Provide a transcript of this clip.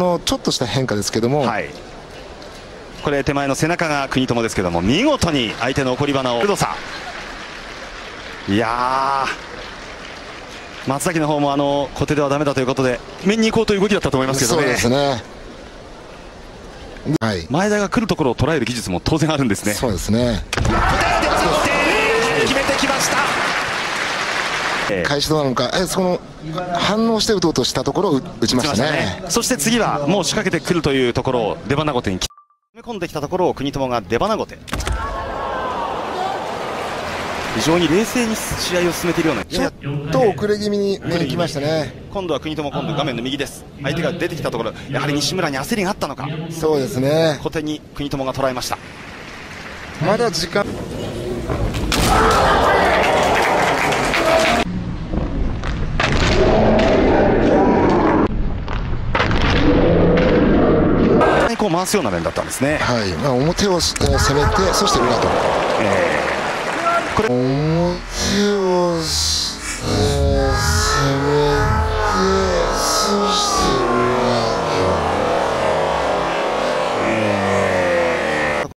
そのちょっとした変化ですけども、はい、これ手前の背中が国友ですけども見事に相手の怒り花を。いや松崎の方もあの小手ではだめだということで面に行こうという動きだったと思いますけどね。そうですね。はい、前田が来るところを捉える技術も当然あるんですね。そうですね開始どうなのか。えその反応して打とうとしたところを打ちましたね、ね、そして次はもう仕掛けてくるというところを出花後手に詰め込んできたところを国友が出花後手非常に冷静に試合を進めているようなちょっと遅れ気味に目にきましたね。今度は国友今度画面の右です。相手が出てきたところやはり西村に焦りがあったのか。そうですね。小手に国友が捉えました。まだ時間こう回すような面だったんですね。はい、まあ、表を、攻めてそして裏と、